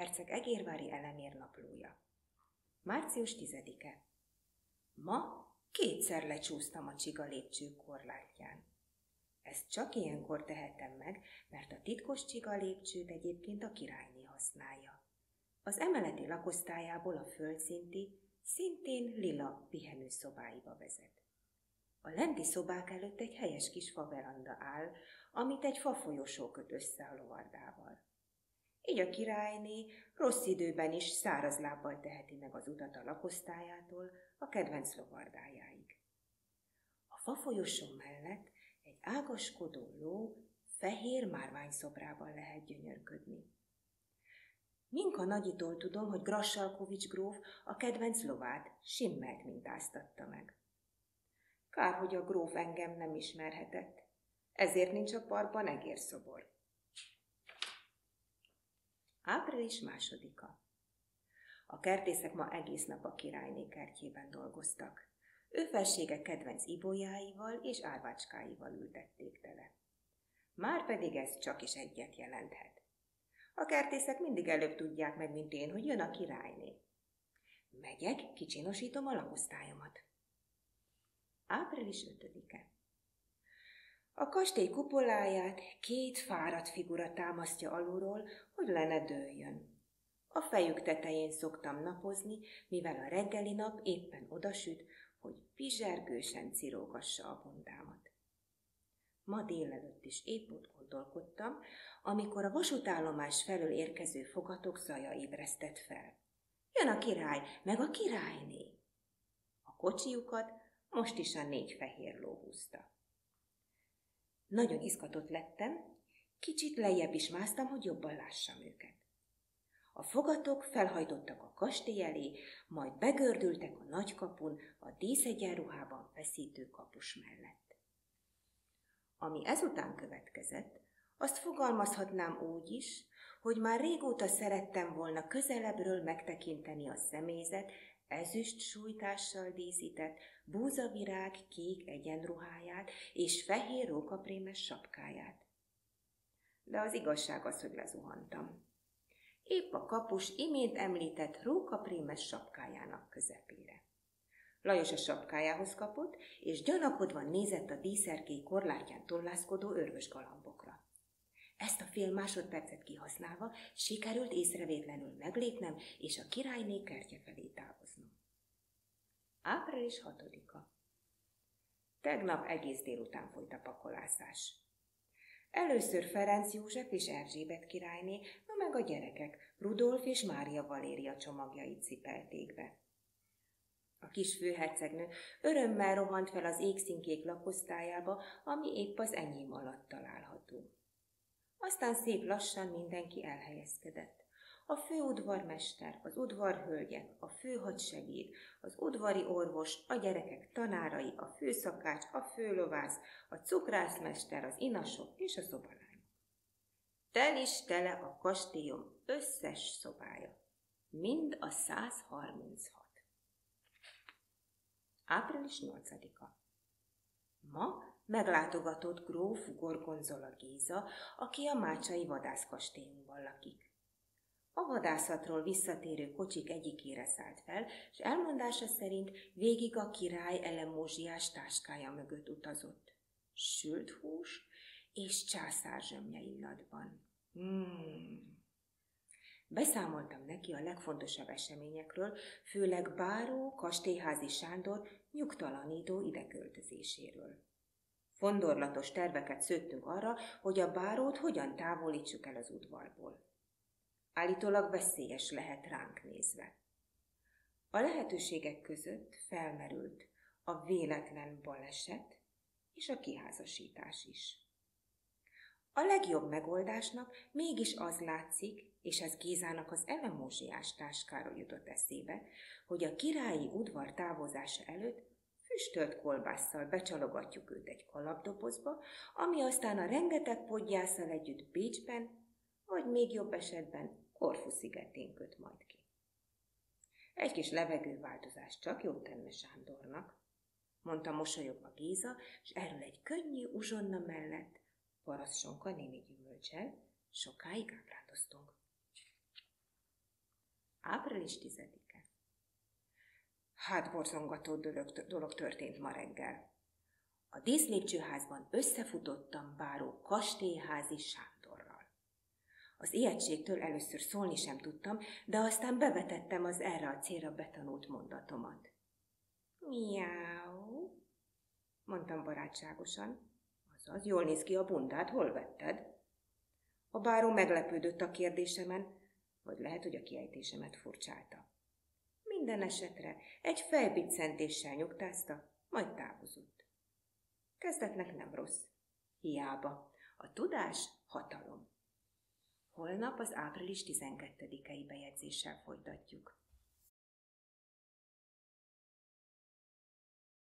herceg egérvári elemér naplója. Március 10-e. Ma kétszer lecsúsztam a csiga lépcső korlátján. Ezt csak ilyenkor tehetem meg, mert a titkos csiga lépcsőt egyébként a királyné használja. Az emeleti lakosztályából a földszinti, szintén lila pihenőszobáiba vezet. A lenti szobák előtt egy helyes kis faveranda áll, amit egy fafolyosó köt össze a lovardával. Így a királyné rossz időben is száraz lábbal teheti meg az utat a lakosztályától a kedvenc lovardájáig. A fafolyosó mellett egy ágaskodó ló fehér márványszobrában lehet gyönyörködni. Minka nagyitól tudom, hogy Grassalkovics gróf a kedvenc lovát simmelt mintáztatta meg. Kár, hogy a gróf engem nem ismerhetett, ezért nincs a parkban egérszobor. Április másodika. A kertészek ma egész nap a királyné kertjében dolgoztak. Ő felsége kedvenc ibolyáival és árvácskáival ültették tele. Már pedig ez csak is egyet jelenthet. A kertészek mindig előbb tudják meg, mint én, hogy jön a királyné. Megyek, kicsinosítom a lakosztályomat. Április 5-e. A kastély kupoláját két fáradt figura támasztja alulról, hogy le ne dőljön. A fejük tetején szoktam napozni, mivel a reggeli nap éppen odasüt, hogy pizsergősen cirógassa a bondámat. Ma délelőtt is épp ott gondolkodtam, amikor a vasútállomás felől érkező fogatok zaja ébresztett fel. Jön a király, meg a királyné! A kocsiukat most is a négy fehér ló húzta. Nagyon izgatott lettem, kicsit lejjebb is másztam, hogy jobban lássam őket. A fogatok felhajtottak a kastély elé, majd begördültek a nagykapun a díszegyenruhában feszítő kapus mellett. Ami ezután következett, azt fogalmazhatnám úgy is, hogy már régóta szerettem volna közelebbről megtekinteni a személyzet ezüst sújtással díszített, búzavirág kék egyenruháját és fehér rókaprémes sapkáját. De az igazság az, hogy lezuhantam. Épp a kapus imént említett rókaprémes sapkájának közepére. Lajos a sapkájához kapott, és gyanakodva nézett a díszerkék korlátján tollászkodó örvös galambokra. Ezt a fél másodpercet kihasználva sikerült észrevétlenül meglépnem, és a királyné kertje felé távoznom. Április hatodika. Tegnap egész délután folyt a pakolászás. Először Ferenc József és Erzsébet királyné, na meg a gyerekek, Rudolf és Mária Valéria csomagjait cipelték be. A kis főhercegnő örömmel rohant fel az égszínkék lakosztályába, ami épp az enyém alatt található. Aztán szép lassan mindenki elhelyezkedett. A főudvarmester, az udvarhölgyek, a főhadsegéd, az udvari orvos, a gyerekek tanárai, a főszakács, a főlovász, a cukrászmester, az inasok és a szobalány. Tel is tele a kastélyom összes szobája. Mind a 136. Április 8-a. Ma meglátogatott gróf Gorgonzola Géza, aki a Mácsai vadászkastélyunkban lakik. A vadászatról visszatérő kocsik egyikére szállt fel, és elmondása szerint végig a király elemózsiás táskája mögött utazott. Sült hús és császárzsömnye illatban. Hmm. Beszámoltam neki a legfontosabb eseményekről, főleg Báró Kastélyházi Sándor nyugtalanító ideköltözéséről. Fondorlatos terveket szőttünk arra, hogy a bárót hogyan távolítsuk el az udvarból. Állítólag veszélyes lehet ránk nézve. A lehetőségek között felmerült a véletlen baleset és a kiházasítás is. A legjobb megoldásnak mégis az látszik, és ez Gézának az elemózsiás táskáról jutott eszébe, hogy a királyi udvar távozása előtt füstölt kolbásszal becsalogatjuk őt egy kalapdobozba, ami aztán a rengeteg podgyászal együtt Bécsben, vagy még jobb esetben Korfu szigetén köt majd ki. Egy kis levegőváltozás csak jót tenne Sándornak, mondta mosolyogva Géza, és erről egy könnyű uzsonna mellett, parasztsonka némi gyümölcsel, sokáig ábrádoztunk. Április 10-e. Hát borzongató dolog, dolog történt ma reggel. A díszlépcsőházban összefutottam báró kastélyházi Sándorral. Az ijegységtől először szólni sem tudtam, de aztán bevetettem az erre a célra betanult mondatomat. Miau, mondtam barátságosan. Azaz, jól néz ki a bundát, hol vetted? A báró meglepődött a kérdésemen, vagy lehet, hogy a kiejtésemet furcsálta. Minden esetre egy fejbiccentéssel nyugtázta, majd távozott. Kezdetnek nem rossz. Hiába. A tudás hatalom. Holnap az április 12-i bejegyzéssel folytatjuk.